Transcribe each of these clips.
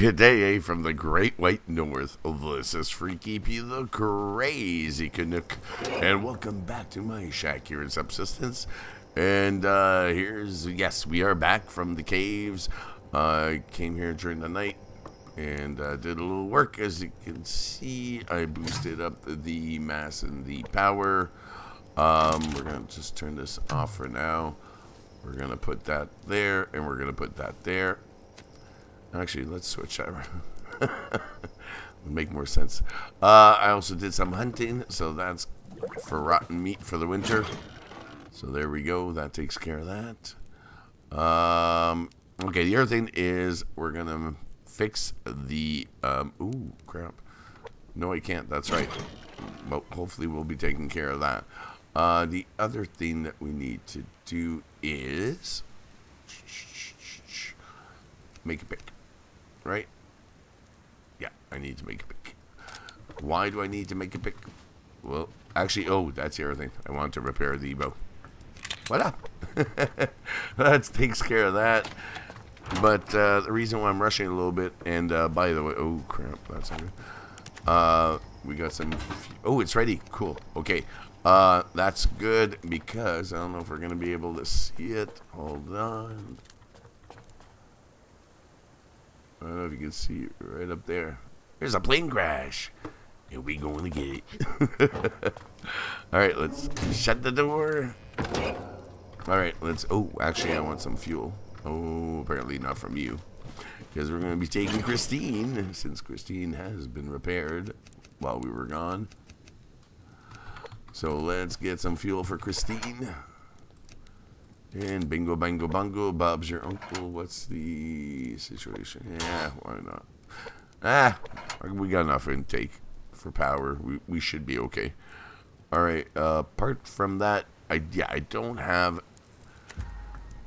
G'day from the Great White North. This is Freaky P the Crazy Canuck. And welcome back to my shack here in Subsistence. And uh, here's, yes, we are back from the caves. I uh, came here during the night and uh, did a little work. As you can see, I boosted up the mass and the power. Um, we're going to just turn this off for now. We're going to put that there and we're going to put that there. Actually, let's switch over. Would make more sense. Uh, I also did some hunting, so that's for rotten meat for the winter. So there we go. That takes care of that. Um, okay, the other thing is we're going to fix the... Um, ooh, crap. No, I can't. That's right. Well, hopefully we'll be taking care of that. Uh, the other thing that we need to do is... Make a pick right? Yeah, I need to make a pick. Why do I need to make a pick? Well, actually, oh, that's the other thing. I want to repair the bow. Voila! that takes care of that. But uh, the reason why I'm rushing a little bit, and uh, by the way, oh crap, that's good. Uh, we got some. Oh, it's ready. Cool. Okay. Uh, that's good because I don't know if we're gonna be able to see it. Hold on. I don't know if you can see it right up there. There's a plane crash. And we going to get it. Alright, let's shut the door. Alright, let's... Oh, actually, I want some fuel. Oh, apparently not from you. Because we're going to be taking Christine, since Christine has been repaired while we were gone. So let's get some fuel for Christine. And bingo, bango, bongo, Bob's your uncle. What's the situation? Yeah, why not? Ah, we got enough intake for power. We, we should be okay. All right, uh, apart from that, I, yeah, I don't have,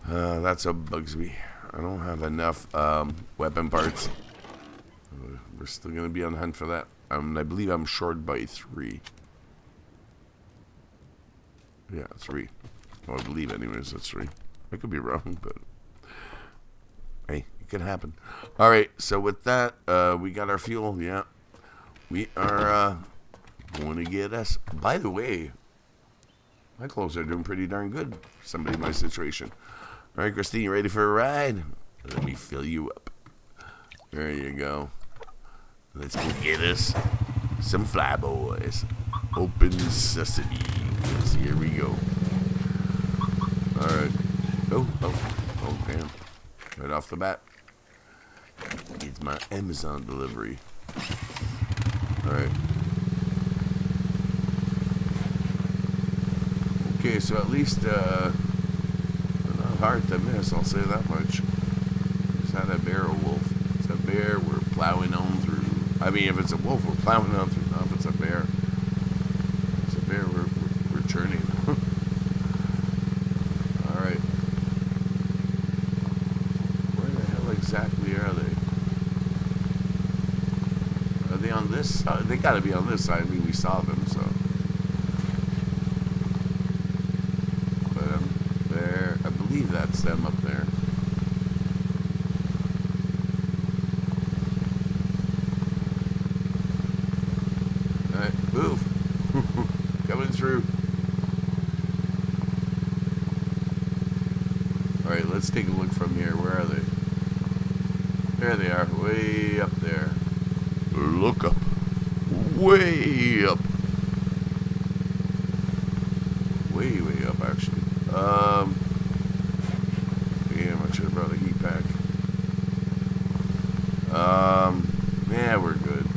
uh, that's a bugs me. I don't have enough um, weapon parts. We're still going to be on hunt for that. Um, I believe I'm short by three. Yeah, three. Well, I believe anyways, that's three. I could be wrong, but hey, it can happen. All right, so with that, uh, we got our fuel. Yeah, we are uh, going to get us. By the way, my clothes are doing pretty darn good. Somebody in my situation. All right, Christine, you ready for a ride? Let me fill you up. There you go. Let's go get us some flyboys. Open sesame. Here we go. Alright. Oh, oh, oh, damn. Right off the bat. It's my Amazon delivery. Alright. Okay, so at least, uh, not hard to miss, I'll say that much. It's not a bear or wolf. It's a bear we're plowing on through. I mean, if it's a wolf, we're plowing on through. Now, if it's a bear, it's a bear we're, we're, we're churning. exactly are they? Are they on side? Gotta be on this side. I mean, we saw them, so. But um, there, I believe that's them up there. Alright, move. Coming through. Alright, let's take a look from here. Where are they? There they are, way up there. Look up. Way up. Way, way up, actually. Um, damn, I should have brought a heat pack. Um, yeah, we're good.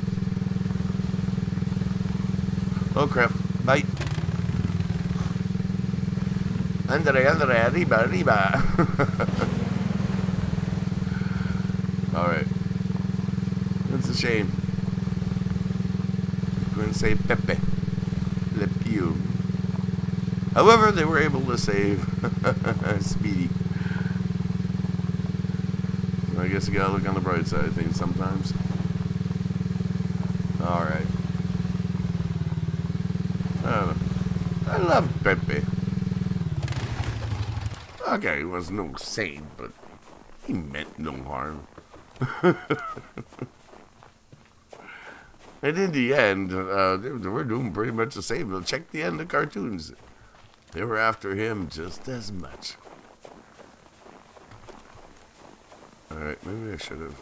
Oh, crap. Bite. Ándale, Ándale, arriba, arriba. Alright. That's a shame. To say Pepe. Le Pew. However, they were able to save Speedy. I guess you gotta look on the bright side of things sometimes. Alright. I, I love Pepe. Okay, he was no saint, but he meant no harm. and in the end, uh, they, were doing pretty much the same. Check the end of cartoons. They were after him just as much. Alright, maybe I should have.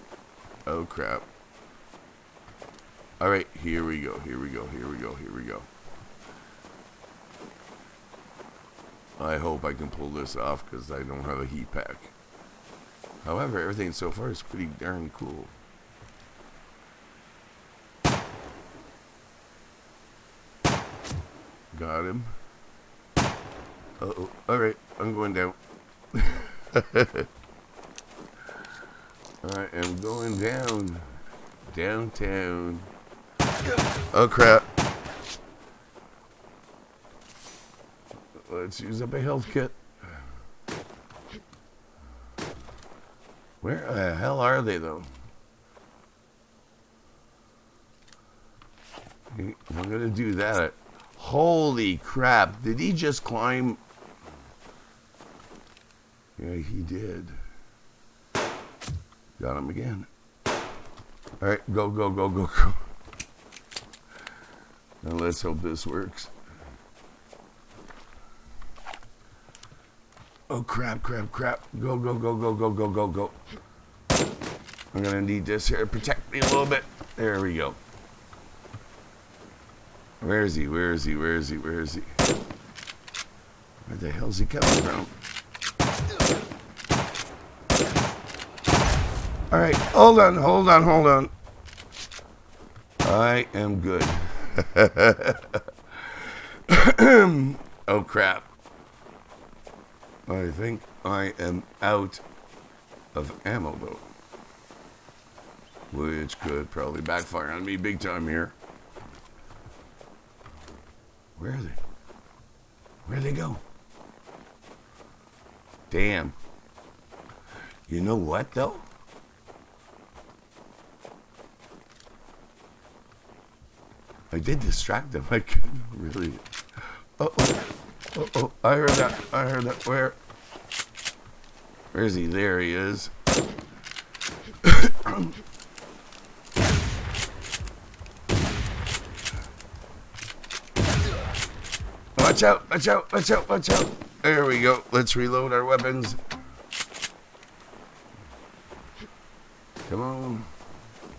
Oh crap. Alright, here we go, here we go, here we go, here we go. I hope I can pull this off because I don't have a heat pack. However, everything so far is pretty darn cool. Got him. Uh oh. Alright, I'm going down. I am going down. Downtown. Oh crap. Let's use up a health kit. Where the hell are they though? I'm gonna do that. Holy crap. Did he just climb? Yeah, he did. Got him again. Alright, go, go, go, go, go. Now let's hope this works. Oh crap, crap, crap. Go, go, go, go, go, go, go, go. I'm gonna need this here to protect me a little bit. There we go. Where is he? Where is he? Where is he? Where is he? Where the hell's he coming from? All right, hold on, hold on, hold on. I am good. oh crap. I think I am out of ammo though. Which could probably backfire on me big time here. Where are they? Where'd they go? Damn. You know what though? I did distract them. I couldn't really. Uh oh. Uh oh. I heard that. I heard that. Where? Where is he? There he is. watch out. Watch out. Watch out. Watch out. There we go. Let's reload our weapons. Come on.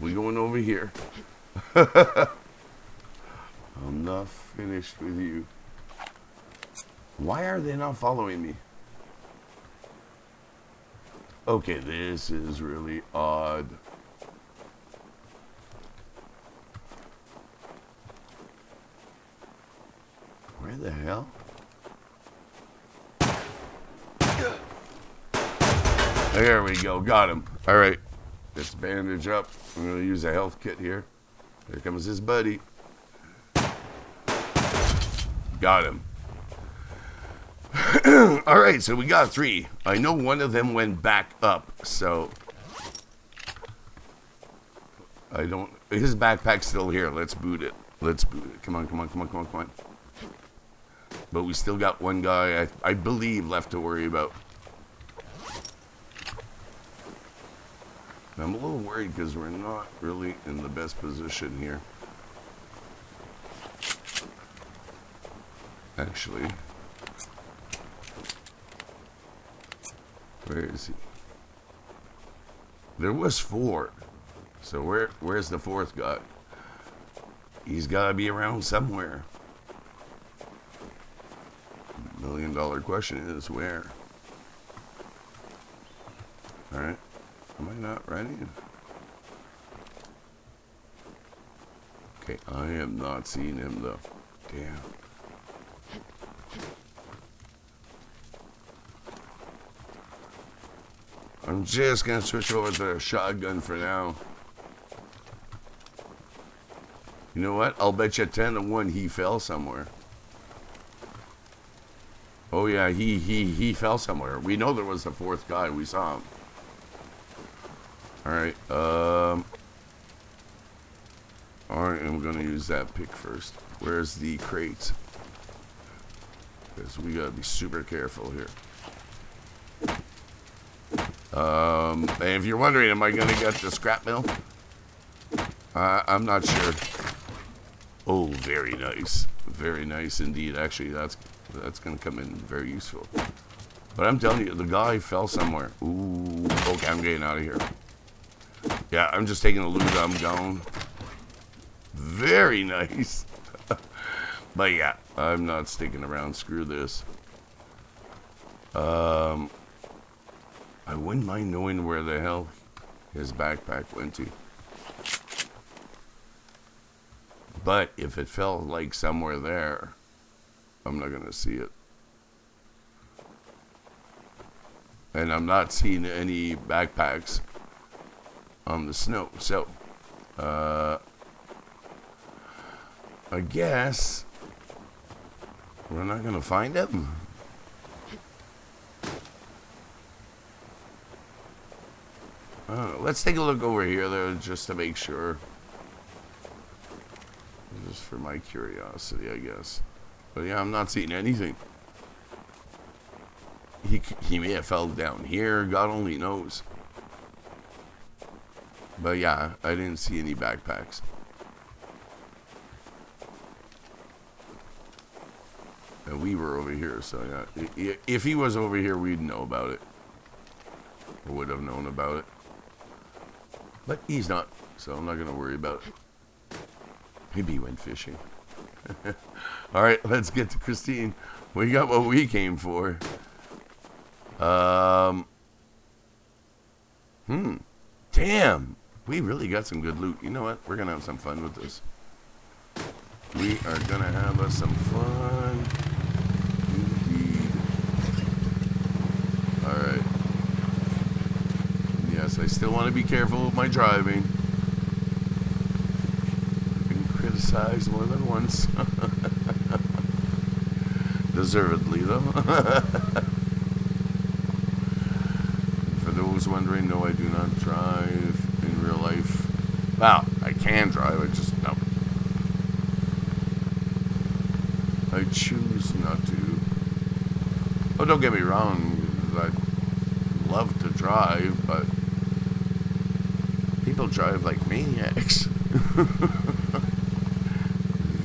We going over here. I'm not finished with you. Why are they not following me? Okay, this is really odd. Where the hell? There we go. Got him. All right. Let's bandage up. I'm going to use a health kit here. Here comes his buddy. Got him. All right, so we got three. I know one of them went back up, so I don't. His backpack's still here. Let's boot it. Let's boot it. Come on, come on, come on, come on, come on. But we still got one guy, I, I believe, left to worry about. I'm a little worried because we're not really in the best position here. Actually. Where is he? There was four. So where where's the fourth guy? He's got to be around somewhere. Million dollar question is where? Alright. Am I not ready? Okay, I am not seeing him though. Damn. I'm just gonna switch over to the shotgun for now. You know what? I'll bet you 10 to 1 he fell somewhere. Oh yeah, he he he fell somewhere. We know there was a fourth guy. We saw him. Alright, um Alright, I'm gonna use that pick first. Where's the crate? Because we gotta be super careful here. Um, and if you're wondering, am I going to get the scrap mill? Uh, I'm not sure. Oh, very nice. Very nice indeed. Actually, that's that's going to come in very useful. But I'm telling you, the guy fell somewhere. Ooh, okay, I'm getting out of here. Yeah, I'm just taking a loot. I'm going. Very nice. but yeah, I'm not sticking around. Screw this. Um, I wouldn't mind knowing where the hell his backpack went to. But if it fell like somewhere there, I'm not going to see it. And I'm not seeing any backpacks on the snow. So, uh, I guess we're not going to find them. Uh, let's take a look over here, though, just to make sure. Just for my curiosity, I guess. But yeah, I'm not seeing anything. He, he may have fell down here, God only knows. But yeah, I didn't see any backpacks. And we were over here, so yeah. If he was over here, we'd know about it. Or would have known about it. But he's not, so I'm not going to worry about it. Maybe he went fishing. All right, let's get to Christine. We got what we came for. Um. Hmm. Damn. We really got some good loot. You know what? We're going to have some fun with this. We are going to have us some fun. Indeed. Alright. Yes, I still want to be careful with my driving. Criticized more than once. Deservedly, though. For those wondering, no, I do not drive in real life. Well, I can drive, I just, no. I choose not to. Oh, don't get me wrong, I love to drive, but people drive like maniacs.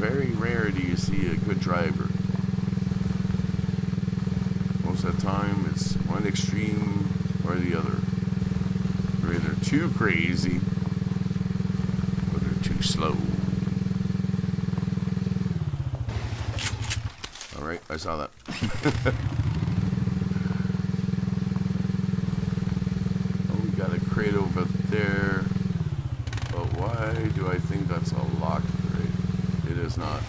Very rare do you see a good driver. Most of the time, it's one extreme or the other. They're either too crazy or they're too slow. Alright, I saw that. oh, we got a crate over there. But why do I think that's a locked crate? It is not.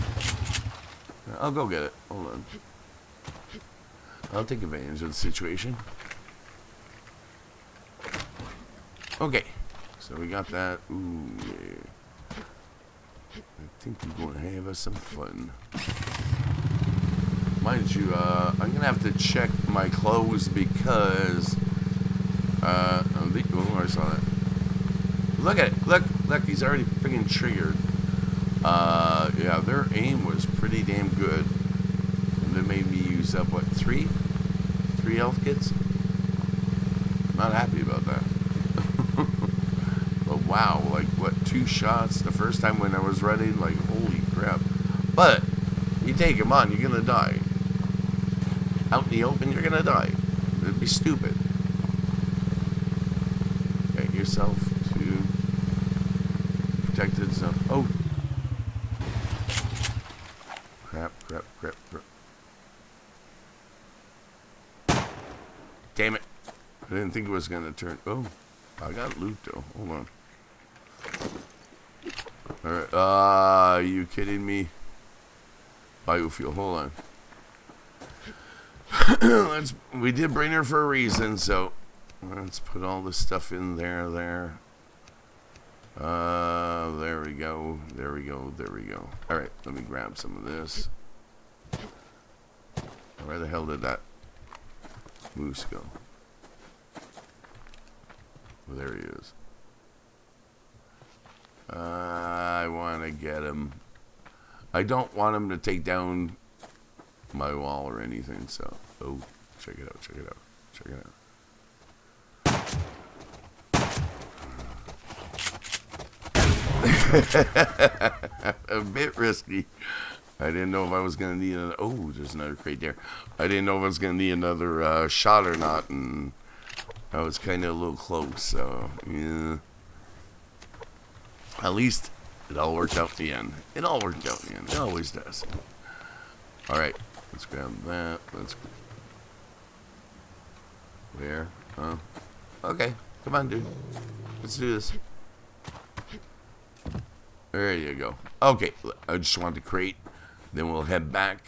I'll go get it. Hold on. I'll take advantage of the situation. Okay. So we got that. Ooh, yeah. I think we're going to have us some fun. Mind you, uh, I'm going to have to check my clothes because... Uh, oh, oh, I saw that. Look at it. Look, look, he's already freaking triggered. Uh, yeah, their aim was pretty damn good. And they made me use up, what, three? Three health kits? Not happy about that. but wow, like, what, two shots the first time when I was running? Like, holy crap. But, you take them on, you're gonna die. Out in the open, you're gonna die. It'd be stupid. Get yourself to protected zone. Oh, Crap, crap, crap, crap. Damn it. I didn't think it was going to turn. Oh, I got loot though. Hold on. Alright. Ah, uh, are you kidding me? Biofuel. Hold on. let's. We did bring her for a reason, so let's put all this stuff in there. There. Uh, there we go. There we go. There we go. All right, let me grab some of this. Where the hell did that moose go? Oh, there he is. Uh, I want to get him. I don't want him to take down my wall or anything, so... Oh, check it out, check it out, check it out. a bit risky. I didn't know if I was going to need an... Oh, there's another crate there. I didn't know if I was going to need another uh, shot or not, and I was kind of a little close. So yeah. At least it all worked out in the end. It all worked out in the end. It always does. All right, let's grab that. Let's. Where? Oh, okay. Come on, dude. Let's do this. There you go. Okay, I just want to crate. Then we'll head back.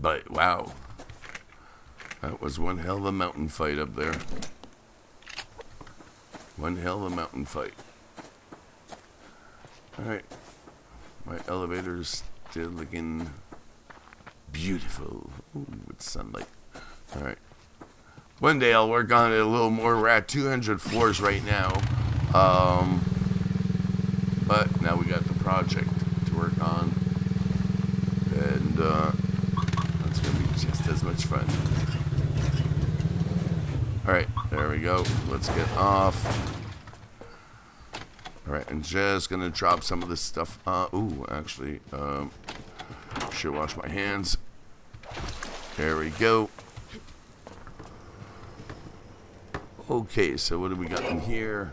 But, wow. That was one hell of a mountain fight up there. One hell of a mountain fight. Alright. My elevator's still looking beautiful. Ooh, with sunlight. Alright. One day I'll work on it a little more. We're at 200 floors right now. Um, but now we got the project to work on. And uh, that's going to be just as much fun. Alright, there we go. Let's get off. Alright, I'm just to drop some of this stuff. Uh, ooh, actually, um, should wash my hands. There we go. Okay, so what do we got in here?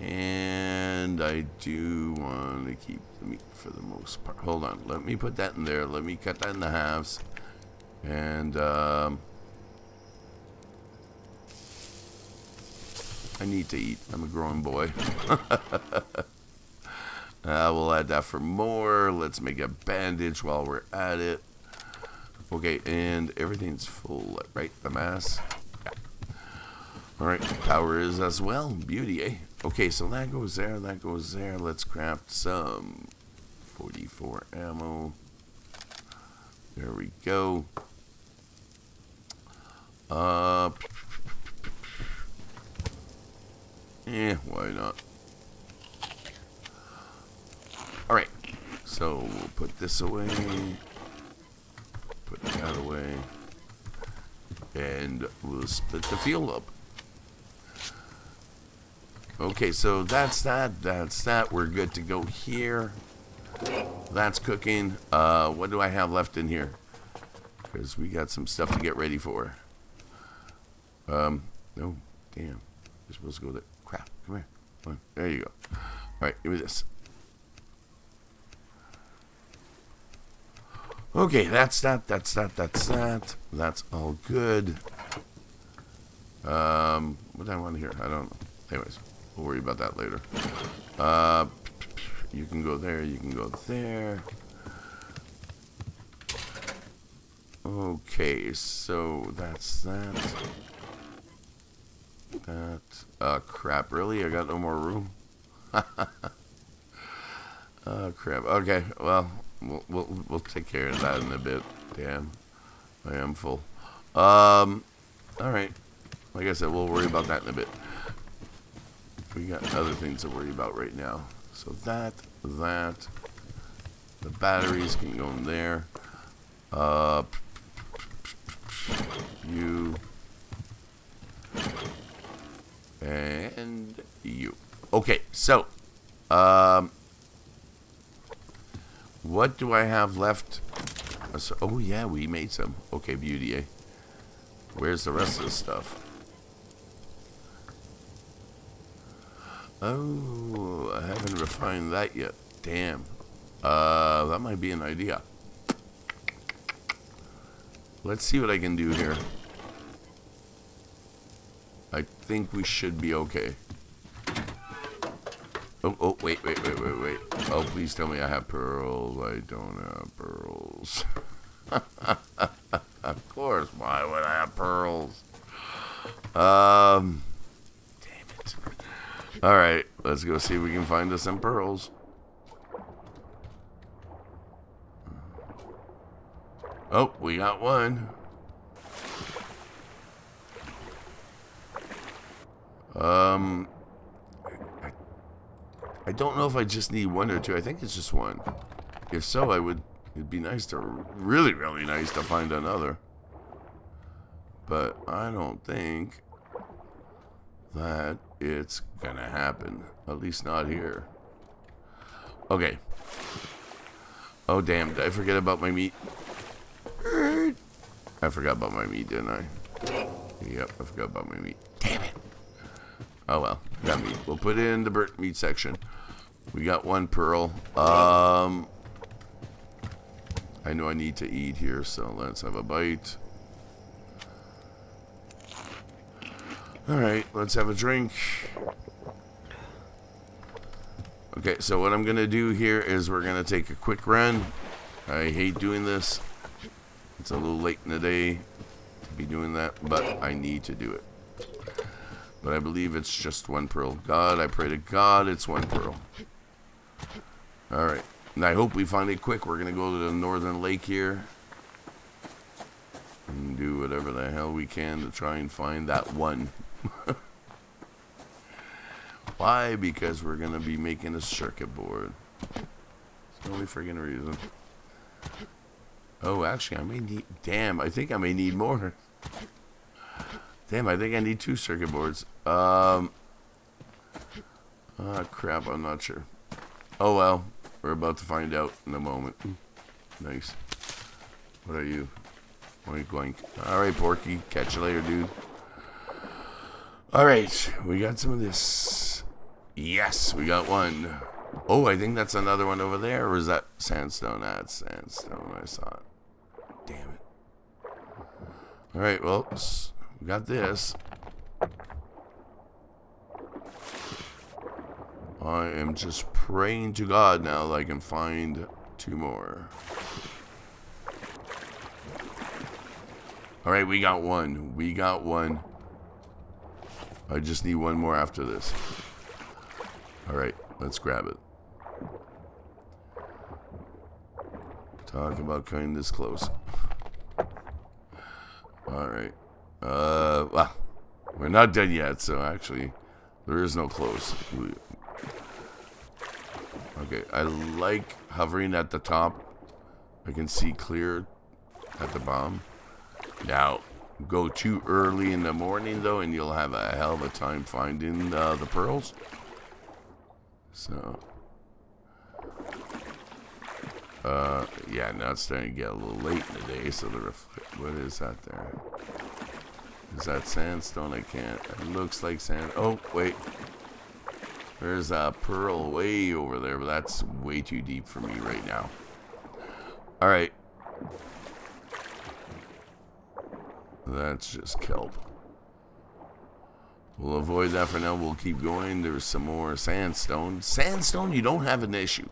And I do want to keep the meat for the most part. Hold on, let me put that in there. Let me cut that in the halves. And, um... I need to eat. I'm a growing boy. uh, we'll add that for more. Let's make a bandage while we're at it. Okay, and everything's full, right? The mass? Yeah. Alright, power is as well. Beauty, eh? Okay, so that goes there, that goes there. Let's craft some 44 ammo. There we go. Uh, eh, why not? Alright, so we'll put this away put that away. And we'll split the fuel up. Okay, so that's that. That's that. We're good to go here. That's cooking. Uh, what do I have left in here? Because we got some stuff to get ready for. Um, no, damn. You're supposed to go there. Crap, come here. Come on. There you go. All right, give me this. Okay, that's that, that's that, that's that. That's all good. Um, what do I want here? I don't know. Anyways, we'll worry about that later. Uh, you can go there, you can go there. Okay, so that's that. That. Uh, crap, really? I got no more room? oh, crap. Okay, well, We'll, we'll, we'll take care of that in a bit. Damn. I am full. Um, alright. Like I said, we'll worry about that in a bit. We got other things to worry about right now. So that, that. The batteries can go in there. Uh, you. And you. Okay, so. Um, what do I have left? Oh, yeah, we made some. Okay, beauty, eh? Where's the rest of the stuff? Oh, I haven't refined that yet. Damn. Uh, that might be an idea. Let's see what I can do here. I think we should be okay. Oh, oh, wait, wait, wait, wait, wait. Oh, please tell me I have pearls. I don't have pearls. of course, why would I have pearls? Um, damn it. Alright, let's go see if we can find us some pearls. Oh, we got one. Um, I don't know if I just need one or two. I think it's just one. If so, I would. It'd be nice to, really, really nice to find another. But I don't think that it's gonna happen. At least not here. Okay. Oh, damn. Did I forget about my meat? I forgot about my meat, didn't I? Yep, I forgot about my meat. Damn it. Oh, well. Got meat. We'll put it in the burnt meat section. We got one pearl. Um, I know I need to eat here, so let's have a bite. Alright, let's have a drink. Okay, so what I'm going to do here is we're going to take a quick run. I hate doing this. It's a little late in the day to be doing that, but I need to do it. But I believe it's just one pearl. God, I pray to God it's one pearl. Alright. And I hope we find it quick. We're going to go to the northern lake here. And do whatever the hell we can to try and find that one. Why? Because we're going to be making a circuit board. It's the only freaking reason. Oh, actually, I may need... Damn, I think I may need more. Damn, I think I need two circuit boards. Um... Ah, crap, I'm not sure. Oh, well. We're about to find out in a moment. Nice. What are you? Oink, oink. Alright, Porky. Catch you later, dude. Alright, we got some of this. Yes, we got one. Oh, I think that's another one over there. Or is that sandstone? That's sandstone. I saw it. Damn it. Alright, well, we got this. I am just praying to God now that I can find two more. Alright, we got one. We got one. I just need one more after this. Alright, let's grab it. Talk about coming this close. Alright. Uh, well, we're not dead yet, so actually, there is no close. Okay, I like hovering at the top. I can see clear at the bottom. Now, go too early in the morning, though, and you'll have a hell of a time finding uh, the pearls. So, uh, yeah, now it's starting to get a little late in the day, so the reflect, what is that there? Is that sandstone? I can't. It looks like sand. Oh, wait. There's a pearl way over there, but that's way too deep for me right now. Alright. That's just kelp. We'll avoid that for now. We'll keep going. There's some more sandstone. Sandstone, you don't have an issue.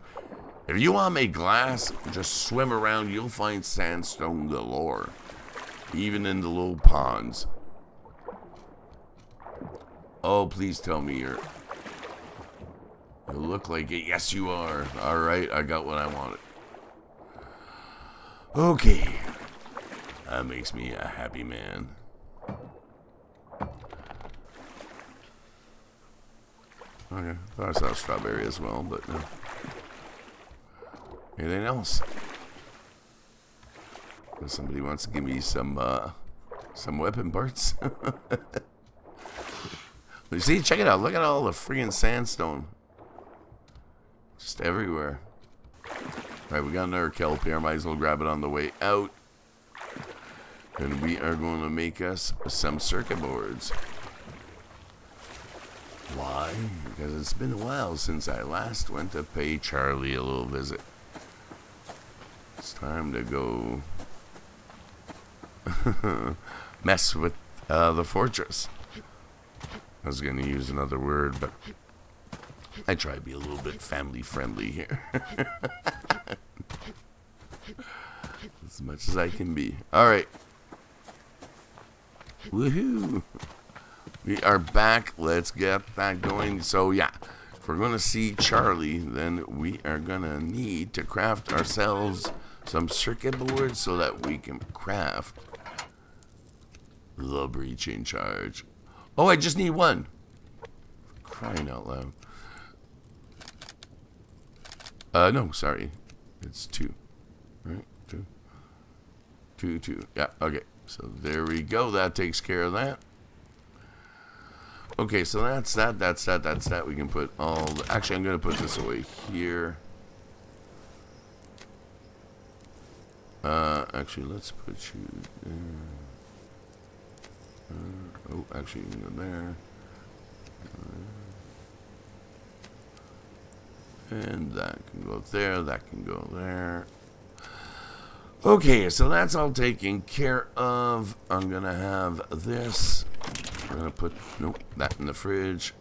If you want to make glass, just swim around. You'll find sandstone galore. Even in the little ponds. Oh, please tell me you're... Look like it. Yes, you are. Alright, I got what I wanted. Okay. That makes me a happy man. Okay, thought I saw strawberry as well, but no. Anything else? If somebody wants to give me some, uh, some weapon parts. you see, check it out. Look at all the freaking sandstone. Just everywhere. Alright, we got another kelp here. Might as well grab it on the way out. And we are going to make us some circuit boards. Why? Because it's been a while since I last went to pay Charlie a little visit. It's time to go mess with uh, the fortress. I was going to use another word, but I try to be a little bit family friendly here. as much as I can be. Alright. Woohoo! We are back. Let's get that going. So, yeah, if we're going to see Charlie, then we are going to need to craft ourselves some circuit boards so that we can craft the breaching charge. Oh, I just need one. Crying out loud. Uh, no, sorry. It's two. Right? Two. Two, two. Yeah, okay. So there we go. That takes care of that. Okay, so that's that, that's that, that's that. We can put all... The, actually, I'm going to put this away here. Uh, actually, let's put you. Uh, oh, actually, you can go there. And that can go there, that can go there. Okay, so that's all taken care of. I'm going to have this. I'm going to put, nope, that in the fridge.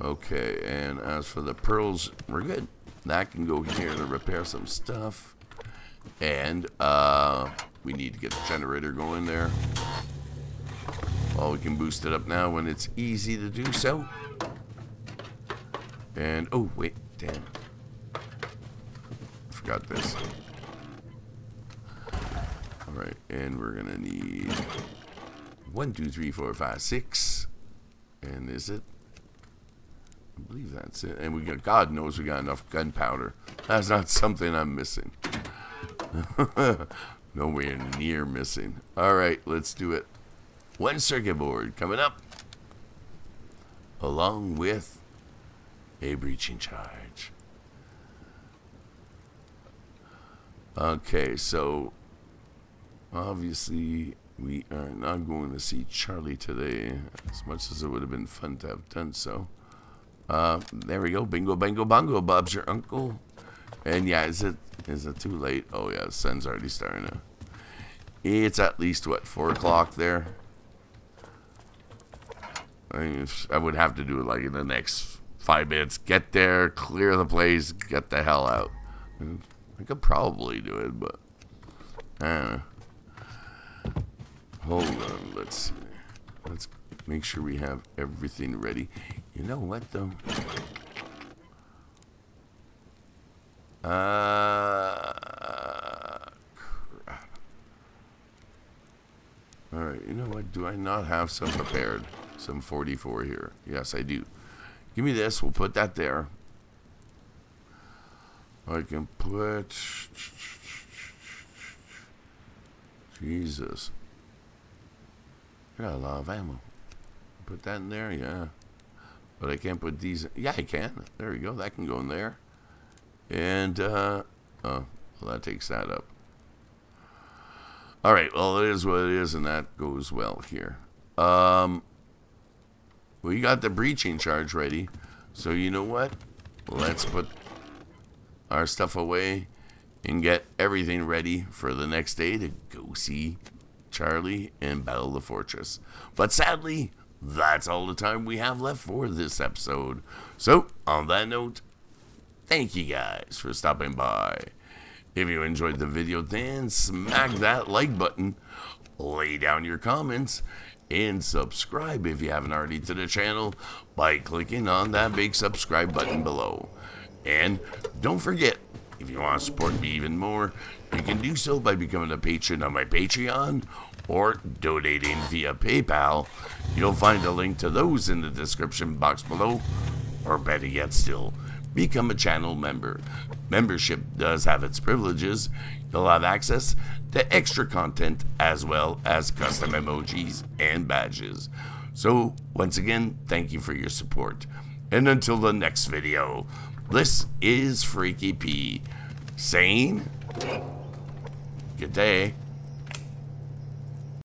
Okay, and as for the pearls, we're good. That can go here to repair some stuff. And, uh, we need to get the generator going there. Well, we can boost it up now when it's easy to do so. And, oh, wait, damn. Forgot this. Alright, and we're gonna need one, two, three, four, five, six. And is it? I believe that's it. And we got, God knows we got enough gunpowder. That's not something I'm missing. Nowhere near missing. Alright, let's do it. One circuit board coming up. Along with a breaching charge. Okay, so obviously we are not going to see Charlie today as much as it would have been fun to have done so. Uh, there we go. Bingo, bango, bongo. Bob's your uncle. And yeah, is it is it too late? Oh yeah, the sun's already starting to. It's at least what four o'clock there. I, I would have to do it like in the next five minutes. Get there, clear the place, get the hell out. I could probably do it, but uh, hold on. Let's see. Let's make sure we have everything ready. You know what though? Uh, crap. All right. You know what? Do I not have some prepared? Some 44 here. Yes, I do. Give me this. We'll put that there. I can put... Jesus. Got a lot of ammo. Put that in there, yeah. But I can't put these... Yeah, I can. There we go. That can go in there. And, uh... Oh, well, that takes that up. Alright, well, it is what it is, and that goes well here. Um... We got the breaching charge ready. So you know what? Let's put our stuff away and get everything ready for the next day to go see Charlie and battle the fortress. But sadly, that's all the time we have left for this episode. So, on that note, thank you guys for stopping by. If you enjoyed the video, then smack that like button, lay down your comments, and subscribe if you haven't already to the channel by clicking on that big subscribe button below. And don't forget, if you want to support me even more, you can do so by becoming a patron on my Patreon or donating via PayPal. You'll find a link to those in the description box below, or better yet still, become a channel member. Membership does have its privileges. You'll have access to extra content as well as custom emojis and badges. So, once again, thank you for your support. And until the next video, this is Freaky P saying good day.